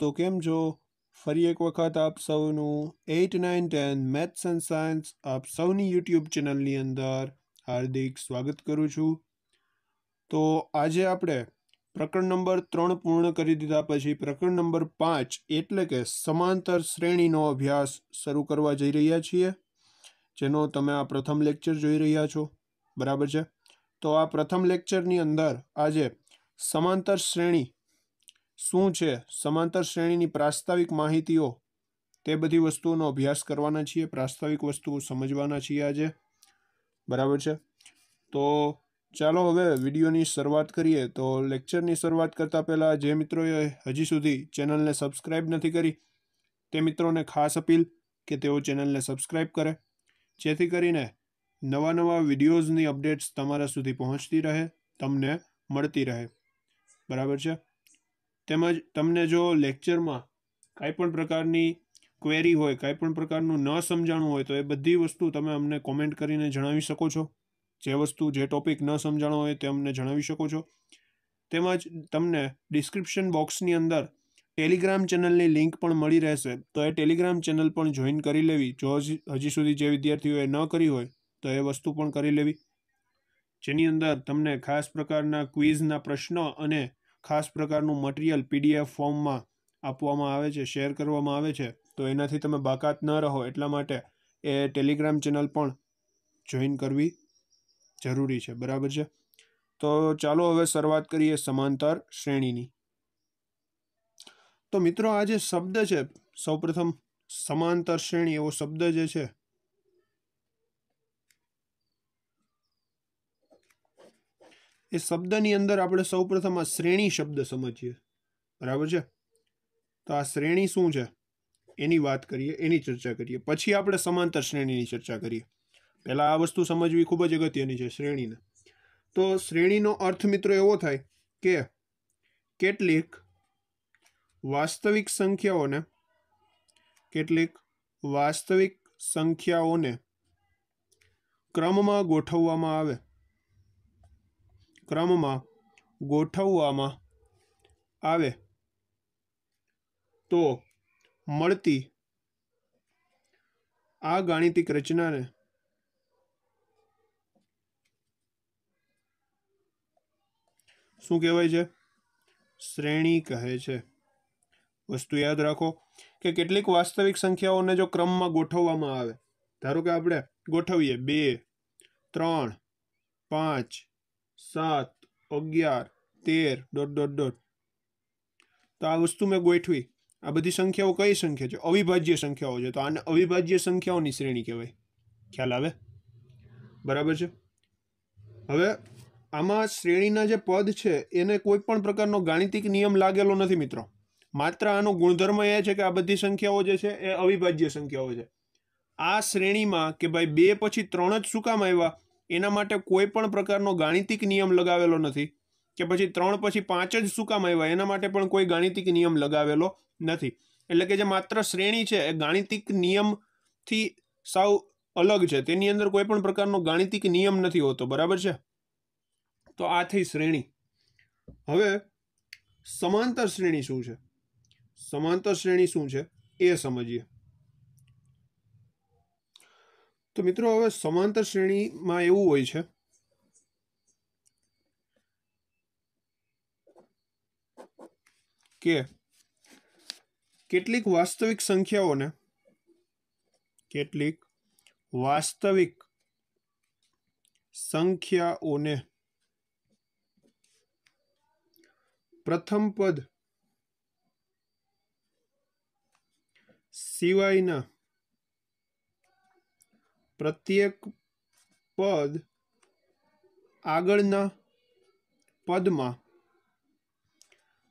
તો કેમ છો? ફરી એક વખત આપ સૌનું eight nine ten maths and science આપ સૌની યુટ્યુબ ચેનલની અંદર હાર્દિક સ્વાગત કરું છું. તો આજે આપણે પ્રકરણ નંબર ત્રણ પૂર્ણ કરી દીધા પછી પ્રકરણ નંબર પાંચ એટલે કે સમાંતર શ્રેણીનો અભ્યાસ શરૂ કરવા જઈ રહ્યા છીએ, જેનો તમે આ પ્રથમ લેક્ચર જોઈ રહ્યા છો. બરાબર છે? તો આ પ્રથમ લેક્ચરની અંદર આજે સમાંતર શ્રેણી શું છે? સમાંતર શ્રેણીની પ્રાસ્તાવિક માહિતીઓ. તે બધી વસ્તુઓનો અભ્યાસ કરવાના છીએ, પ્રાસ્તાવિક વસ્તુઓ સમજવાના છીએ આજે. બરાબર છે? તો ચાલો હવે વિડીયોની શરૂઆત કરીએ. તો લેક્ચરની શરૂઆત કરતાં પહેલાં જે મિત્રોએ હજી સુધી ચેનલને સબસ્ક્રાઈબ નથી કરી, તે મિત્રોને ખાસ અપીલ કે તેઓ ચેનલને સબસ્ક્રાઈબ કરે, જેથી કરીને નવા નવા વિડીયોઝની અપડેટ્સ તમારા સુધી પહોંચતી રહે, તમને મળતી રહે. બરાબર છે? તેમજ તમને જો લેક્ચરમાં કાંઈ પણ પ્રકારની ક્વેરી હોય કાંઈ પણ પ્રકારનું ન સમજાણું હોય, તો એ બધી વસ્તુ તમે અમને કોમેન્ટ કરીને જણાવી શકો છો. જે વસ્તુ, જે ટોપિક ન સમજાણો હોય, તે અમને જણાવી શકો છો. તેમજ તમને ડિસ્ક્રિપ્શન બોક્સની અંદર ટેલિગ્રામ ચેનલની લિંક પણ મળી રહેશે. તો એ ટેલિગ્રામ ચેનલ પણ જોઈન કરી લેવી. જો હજી સુધી જે વિદ્યાર્થીઓએ ન કરી હોય, તો એ વસ્તુ પણ કરી લેવી. જેની અંદર તમને ખાસ પ્રકારના ક્વિઝના પ્રશ્નો અને ખાસ પ્રકારનું મટીરિયલ પીડીએફ ફોર્મમાં આપવામાં આવે છે, શેર કરવામાં આવે છે, તો એનાથી તમે બાકાત ન રહો. એટલા માટે એ ટેલિગ્રામ ચેનલ પણ જોઈન કરવી જરૂરી છે. બરાબર છે? તો ચાલો હવે શરૂઆત કરીએ સમાંતર શ્રેણીની. તો મિત્રો આ જે શબ્દ છે, સૌપ્રથમ સમાંતર શ્રેણી એવો શબ્દ જે છે એ શબ્દની અંદર આપણે સૌપ્રથમ આ શ્રેણી શબ્દ સમજીએ. બરાબર છે? તો આ શ્રેણી શું છે? એની વાત કરીએ, એની ચર્ચા કરીએ. પછી આપણે સમાંતર શ્રેણીની ચર્ચા કરીએ. પહેલાં આ વસ્તુ સમજવી ખૂબ જ અગત્યની છે શ્રેણીને. તો શ્રેણીનો અર્થ મિત્રો એવો થાય કે કેટલીક વાસ્તવિક સંખ્યાઓને, કેટલીક વાસ્તવિક સંખ્યાઓને ક્રમમાં ગોઠવવામાં આવે. ક્રમમાં ગોઠવવામાં આવે. તો મળતી આ ગાણિતિક રચનાને શું કહેવાય છે? શ્રેણી કહે છે. વસ્તુ યાદ રાખો કે કેટલીક વાસ્તવિક સંખ્યાઓને જો ક્રમમાં ગોઠવવામાં આવે, ધારો કે આપણે ગોઠવીએ બે, ત્રણ, પાંચ સાત, અગિયાર, તેર ડોટ ડોટ ડોટ તો આ વસ્તુ મેં ગોઠવી. આ બધી સંખ્યાઓ કઈ સંખ્યા છે? અવિભાજ્ય સંખ્યાઓ છે. તો આને અવિભાજ્ય સંખ્યાઓની શ્રેણી કહેવાય. ખ્યાલ આવે? બરાબર છે? હવે આમાં શ્રેણીના જે પદ છે, એને કોઈ પણ પ્રકારનો ગાણિતિક નિયમ લાગેલો નથી, મિત્રો. માત્ર આનો ગુણધર્મ એ છે કે આ બધી સંખ્યાઓ જે છે, એ અવિભાજ્ય સંખ્યાઓ છે. આ શ્રેણીમાં કે ભાઈ બે પછી ત્રણ જ શું કામ આવ્યા? એના માટે કોઈ પણ પ્રકારનો ગાણિતિક નિયમ લગાવેલો નથી. કે પછી ત્રણ પછી પાંચ જ શું કામ આવ્યા? એના માટે પણ કોઈ ગાણિતિક નિયમ લગાવેલો નથી. એટલે કે જે માત્ર શ્રેણી છે, એ ગાણિતિક નિયમથી સાવ અલગ છે. તેની અંદર કોઈ પણ પ્રકારનો ગાણિતિક નિયમ નથી હોતો. બરાબર છે? તો આ થઈ શ્રેણી. હવે સમાંતર શ્રેણી શું છે? સમાંતર શ્રેણી શું છે? એ સમજીએ. તો મિત્રો હવે સમાંતર શ્રેણીમાં એવું હોય છે. કે કેટલીક વાસ્તવિક સંખ્યાઓને કેટલીક વાસ્તવિક સંખ્યાઓને પ્રથમ પદ સિવાયના પ્રત્યેક પદ આગળના પદમાં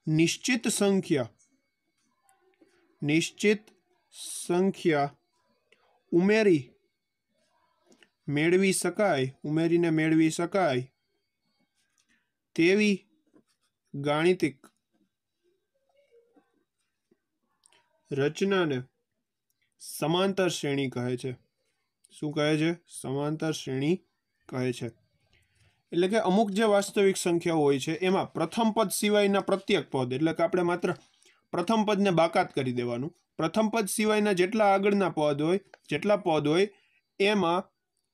નિશ્ચિત સંખ્યા નિશ્ચિત સંખ્યા ઉમેરી મેળવી શકાય, ઉમેરીને મેળવી શકાય તેવી ગાણિતિક રચનાને સમાંતર શ્રેણી કહે છે. શું કહે છે? સમાંતર શ્રેણી કહે છે. એટલે કે અમુક જે વાસ્તવિક સંખ્યાઓ હોય છે, એમાં પ્રથમ પદ સિવાયના પ્રત્યેક પદ, એટલે કે આપણે માત્ર પ્રથમ પદને બાકાત કરી દેવાનું. પ્રથમ પદ સિવાયના જેટલા આગળના પદ હોય, જેટલા પદ હોય, એમાં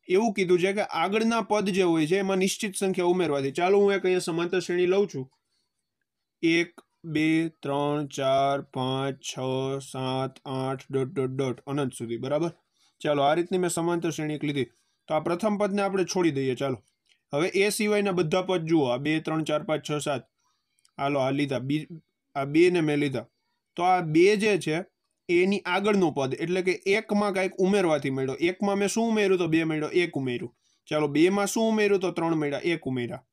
એવું કીધું છે કે આગળના પદ જે હોય છે, એમાં નિશ્ચિત સંખ્યા ઉમેરવાથી. ચાલો હું એક અહીંયા સમાંતર શ્રેણી લઉં છું. એક, બે, ત્રણ, ચાર, પાંચ, છ, સાત, આઠ ડોટ ડોટ ડોટ અનંત સુધી. બરાબર? ચાલો, આ રીતની મેં સમાંતર શ્રેણી લીધી. તો આ પ્રથમ પદને આપણે છોડી દઈએ, ચાલો. હવે એ સિવાયના બધા પદ જુઓ. આ બે, ત્રણ, ચાર, પાંચ, છ, સાત. હાલો, આ લીધા. બી, આ બે ને મેં લીધા. તો આ બે જે છે, એની આગળનું પદ, એટલે કે એકમાં કાંઈક ઉમેરવાથી મળ્યો. એકમાં મેં શું ઉમેર્યું? તો બે મળ્યો, એક ઉમેર્યું. ચાલો, બેમાં શું ઉમેર્યું? તો ત્રણ મળ્યા, એક ઉમેર્યા.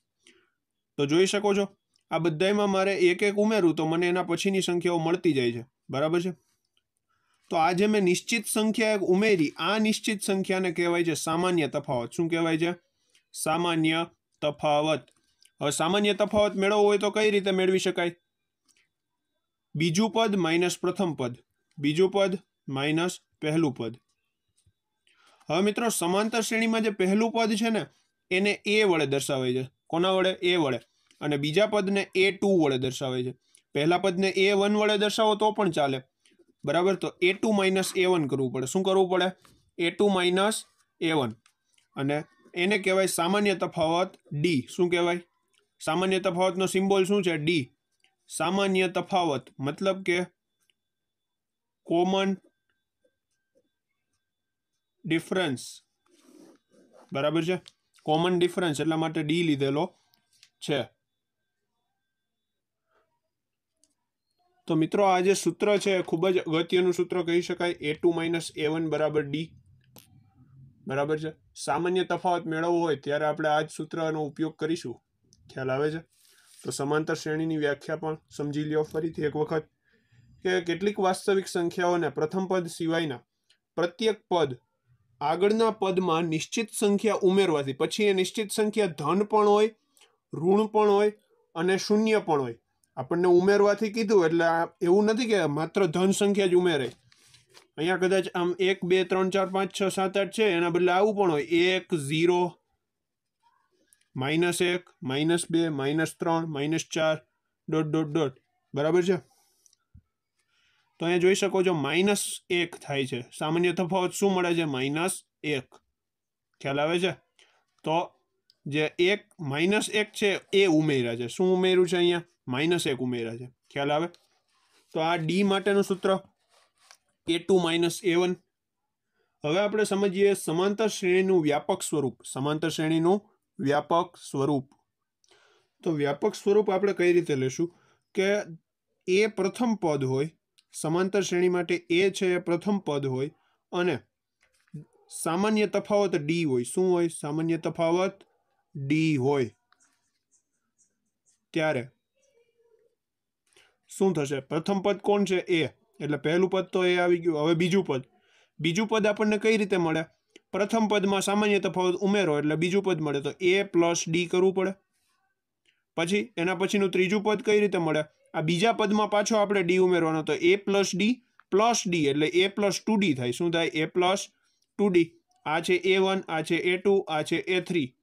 તો જોઈ શકો છો? આ બધામાં મારે એક એક ઉમેરું તો મને એના પછીની સંખ્યાઓ મળતી જાય છે. બરાબર છે? તો આજે મેં નિશ્ચિત સંખ્યા ઉમેરી. આ નિશ્ચિત સંખ્યાને કહેવાય છે સામાન્ય તફાવત. શું કહેવાય છે? સામાન્ય તફાવત. હવે સામાન્ય તફાવત મેળવવો હોય તો કઈ રીતે મેળવી શકાય? બીજું પદ માઇનસ પ્રથમ પદ. બીજું પદ માઇનસ પહેલું પદ. હવે મિત્રો, સમાંતર શ્રેણીમાં જે પહેલું પદ છે ને, એને એ વડે દર્શાવે છે. કોના વડે? એ વડે. અને બીજા પદને એ ટુ વડે દર્શાવે છે. પહેલા પદને એ વન વડે દર્શાવો તો પણ ચાલે. બરાબર? તો a two minus a one કરવું પડે. શું કરવું પડે? A two minus a one. અને એને કહેવાય સામાન્ય તફાવત ડી શું કહેવાય? સામાન્ય તફાવતનો સિમ્બોલ શું છે? ડી સામાન્ય તફાવત મતલબ કે કોમન ડિફરન્સ. બરાબર છે? કોમન ડિફરન્સ એટલા માટે ડી લીધેલો છે. તો મિત્રો આ જે સૂત્ર છે, ખૂબ જ અગત્યનું સૂત્ર કહી શકાય. A two minus a one બરાબર ડી બરાબર છે? સામાન્ય તફાવત મેળવવો હોય ત્યારે આપણે આ જ સૂત્રનો ઉપયોગ કરીશું. ખ્યાલ આવે છે? તો સમાંતર શ્રેણીની વ્યાખ્યા પણ સમજી લ્યો ફરીથી એક વખત. કે કેટલીક વાસ્તવિક સંખ્યાઓને પ્રથમ પદ સિવાયના પ્રત્યેક પદ આગળના પદમાં નિશ્ચિત સંખ્યા ઉમેરવાથી, પછી એ નિશ્ચિત સંખ્યા ધન પણ હોય, ઋણ પણ હોય અને શૂન્ય પણ હોય. આપણને ઉમેરવાથી કીધું એટલે એવું નથી કે માત્ર ધન સંખ્યા જ ઉમેરે. અહીંયા કદાચ આમ એક, બે, ત્રણ, ચાર, પાંચ, છ, સાત, આઠ છે, એના બદલે આવું પણ હોય. એક, ઝીરો, માઇનસ એક, માઇનસ બે, માઇનસ ત્રણ, માઇનસ ચાર, ડોટ ડોટ ડોટ. બરાબર છે? તો અહીંયા જોઈ શકો છો માઇનસ એક થાય છે. સામાન્ય તફાવત શું મળે છે? માઇનસ એક. ખ્યાલ આવે છે? તો જે એક માઇનસ એક છે, એ ઉમેર્યા છે. શું ઉમેર્યું છે અહીંયા? માઇનસ એક ઉમેર્યા છે. ખ્યાલ આવે? તો આ ડી માટેનું સૂત્ર a two minus a one. હવે આપણે સમજીએ સમાંતર શ્રેણીનું વ્યાપક સ્વરૂપ. સમાંતર શ્રેણીનું વ્યાપક સ્વરૂપ. તો વ્યાપક સ્વરૂપ આપણે કઈ રીતે લેશું? કે એ પ્રથમ પદ હોય, સમાંતર શ્રેણી માટે એ છે એ પ્રથમ પદ હોય, અને સામાન્ય તફાવત ડી હોય. શું હોય? સામાન્ય તફાવત ડી હોય. ત્યારે શું થશે? પ્રથમ પદ કોણ છે? એ. એટલે પહેલું પદ તો એ આવી ગયું. હવે બીજું પદ. બીજું પદ આપણને કઈ રીતે મળે? પ્રથમ પદમાં સામાન્ય તફાવત ઉમેરો એટલે બીજું પદ મળે. તો એ પ્લસ ડી કરવું પડે. પછી એના પછીનું ત્રીજું પદ કઈ રીતે મળે? આ બીજા પદમાં પાછો આપણે ડી ઉમેરવાનો. તો a plus d plus d એટલે એ પ્લસ ટુ ડી થાય. શું થાય? A plus two d. આ છે એ વન, આ છે એ ટુ, આ છે એ થ્રી.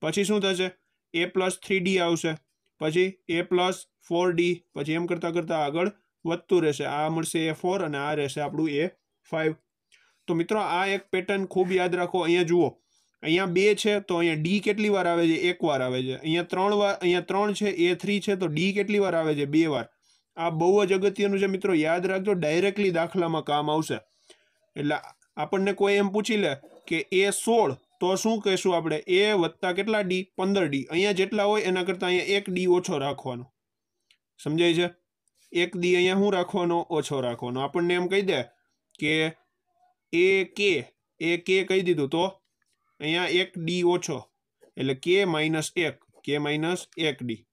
પછી શું થશે? એ પ્લસ થ્રી ડી આવશે. પછી એ પ્લસ ફોર ડી પછી એમ કરતાં કરતાં આગળ વધતું રહેશે. આ મળશે એ ફોર અને આ રહેશે આપણું એ ફાઇવ તો મિત્રો, આ એક પેટર્ન ખૂબ યાદ રાખો. અહીંયા જુઓ. અહીંયા બે છે, તો અહીંયા ડી કેટલી વાર આવે છે? એક વાર આવે છે. અહીંયા ત્રણ વાર, અહીંયા ત્રણ છે એ થ્રી છે, તો ડી કેટલી વાર આવે છે? બે વાર. આ બહુ જ અગત્યનું છે મિત્રો. યાદ રાખજો ડાયરેક્ટલી દાખલામાં કામ આવશે. એટલે આપણને કોઈ એમ પૂછી લે કે એ સોળ તો શું કહીશું આપણે? એ વત્તા કેટલા ડી? પંદર ડી. અહીંયા જેટલા હોય એના કરતાં અહીંયા એક ડી ઓછો રાખવાનો. સમજાય છે? એક દી અહીંયા શું રાખવાનો? ઓછો રાખવાનો. આપણને એમ કહી દે કે એ કે એ કે કહી દીધું તો અહીંયા એક ડી ઓછો. એટલે કે માઇનસ એક. કે માઇનસ એક ડી.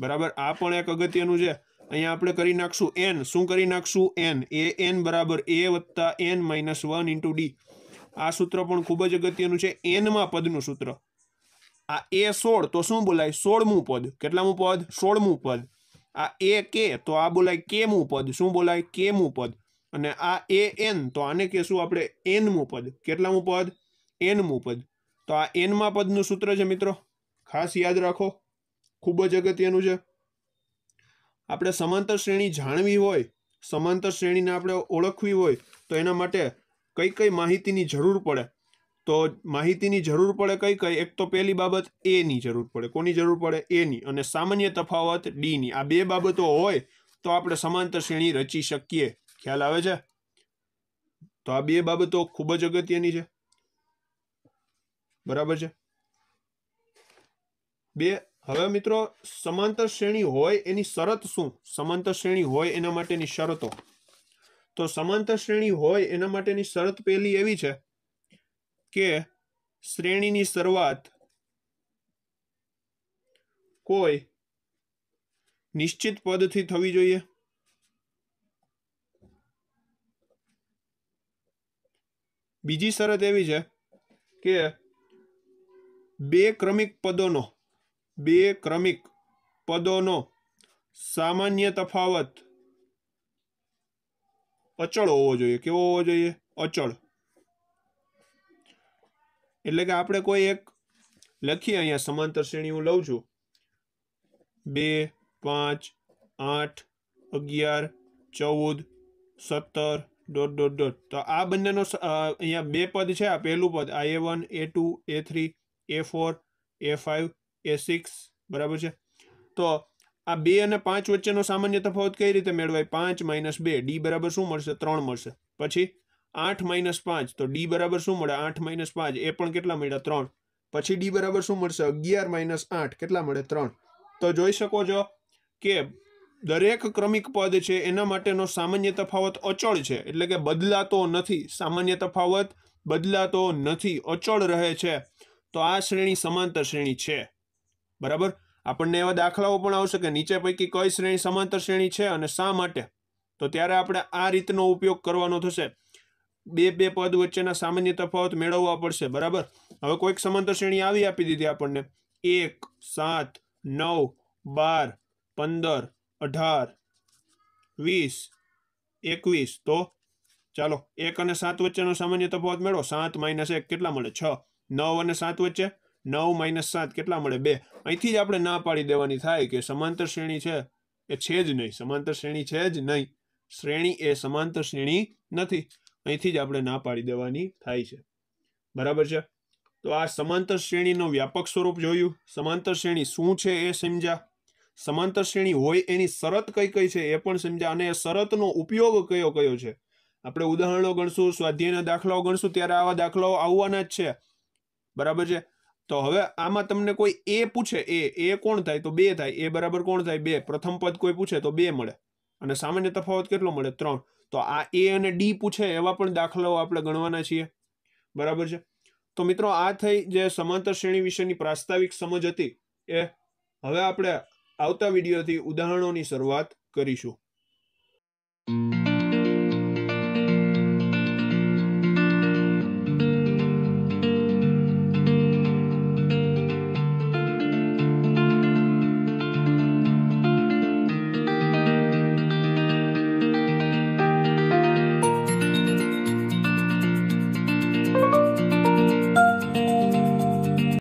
બરાબર? આ પણ એક અગત્યનું છે. અહીંયા આપણે કરી નાખશું એન શું કરી નાખશું? એન એ એન બરાબર. એ વત્તા n minus one into d. આ સૂત્ર પણ ખૂબ જ અગત્યનું છે. એનમાં પદનું સૂત્ર. આ એ સોળ, તો શું બોલાય? સોળમું પદ. કેટલામું પદ? સોળમું પદ. આ એ કે, તો આ બોલાય કેમું પદ? શું બોલાય? કેમું પદ. અને આ એ એન તો આને કહેશું આપણે એનમું પદ. કેટલામું પદ? એનમું પદ. તો આ એનમાં પદનું સૂત્ર છે મિત્રો. ખાસ યાદ રાખો. ખૂબ જ અગત્યનું છે. આપણે સમાંતર શ્રેણી જાણવી હોય, સમાંતર શ્રેણીને આપણે ઓળખવી હોય, તો એના માટે કઈ કઈ માહિતીની જરૂર પડે? તો માહિતીની જરૂર પડે કઈ કઈ? એક તો પહેલી બાબત એની જરૂર પડે. કોની જરૂર પડે? એની અને સામાન્ય તફાવત ડીની આ બે બાબતો હોય તો આપણે સમાંતર શ્રેણી રચી શકીએ. ખ્યાલ આવે છે? તો આ બે બાબતો ખૂબ જ અગત્યની છે. બરાબર છે? બે, હવે મિત્રો, સમાંતર શ્રેણી હોય એની શરત શું? સમાંતર શ્રેણી હોય એના માટેની શરતો. તો સમાંતર શ્રેણી હોય એના માટેની શરત પહેલી એવી છે કે શ્રેણીની શરૂઆત કોઈ નિશ્ચિત પદથી થવી જોઈએ. બીજી શરત એવી છે કે બે ક્રમિક પદોનો, બે ક્રમિક પદોનો સામાન્ય તફાવત અચળ હોવો જોઈએ. કેવો હોવો જોઈએ? અચળ. એટલે કે આપણે કોઈ એક લખીએ અહીંયા, સમાંતર શ્રેણી હું લઉં છું. બે, પાંચ, આઠ, અગિયાર, ચૌદ, સત્તર ડોટ ડોટ ડોટ તો આ બંનેનો અહીંયા બે પદ છે. આ પહેલું પદ આ a one a two a three a four a five a six બરાબર છે? તો આ બે અને પાંચ વચ્ચેનો સામાન્ય તફાવત કઈ રીતે મેળવાય? પાંચ માઇનસ બે. ડી બરાબર શું મળશે? ત્રણ મળશે. પછી આઠ માઇનસ પાંચ. તો ડી બરાબર શું મળે? આઠ માઇનસ પાંચ. એ પણ કેટલા મળ્યા? ત્રણ. પછી ડી બરાબર શું મળશે? અગિયાર માઇનસ આઠ. કેટલા મળે? ત્રણ. તો જોઈ શકો છો કે દરેક ક્રમિક પદ છે એના માટેનો સામાન્ય તફાવત અચળ છે. એટલે કે બદલાતો નથી. સામાન્ય તફાવત બદલાતો નથી. અચળ રહે છે. તો આ શ્રેણી સમાંતર શ્રેણી છે. બરાબર? આપણને એવા દાખલાઓ પણ આવશે કે નીચે પૈકી કઈ શ્રેણી સમાંતર શ્રેણી છે અને શા માટે? તો ત્યારે આપણે આ રીતનો ઉપયોગ કરવાનો થશે. બે બે પદ વચ્ચેના સામાન્ય તફાવત મેળવવા પડશે, બરાબર? હવે કોઈક સમાંતર શ્રેણી આવી આપી દીધી આપણને. એક, સાત, નવ, બાર, પંદર, અઢાર, વીસ, એકવીસ. તો ચાલો, એક અને સાત વચ્ચેનો સામાન્ય તફાવત મેળવો. સાત માઇનસ એક કેટલા મળે? છ. નવ અને સાત વચ્ચે નવ માઇનસ સાત કેટલા મળે? બે. અહીંથી જ આપણે ના પાડી દેવાની થાય કે સમાંતર શ્રેણી છે એ છે જ નહીં. સમાંતર શ્રેણી છે જ નહીં. શ્રેણી એ સમાંતર શ્રેણી નથી. અહીંથી જ આપણે ના પાડી દેવાની થાય છે. બરાબર છે? તો આ સમાંતર શ્રેણીનો વ્યાપક સ્વરૂપ જોયું. સમાંતર શ્રેણી શું છે એ સમજ્યા. સમાંતર શ્રેણી હોય એની શરત કઈ કઈ છે એ પણ સમજ્યા અને એ શરતનો ઉપયોગ કયો કયો છે? આપણે ઉદાહરણો ગણશું, સ્વાધ્યાયના દાખલાઓ ગણશું, ત્યારે આવા દાખલાઓ આવવાના જ છે. બરાબર છે? તો હવે આમાં તમને કોઈ એ પૂછે, એ એ કોણ થાય? તો બે થાય. એ બરાબર કોણ થાય? બે. પ્રથમ પદ કોઈ પૂછે તો બે મળે. અને સામાન્ય તફાવત કેટલો મળે? ત્રણ. તો આ એ અને ડી પૂછે એવા પણ દાખલાઓ આપણે ગણવાના છીએ. બરાબર છે? તો મિત્રો, આ થઈ જે સમાંતર શ્રેણી વિશેની પ્રાસ્તાવિક સમજ હતી એ હવે આપણે આવતા વિડીયોથી ઉદાહરણોની શરૂઆત કરીશું.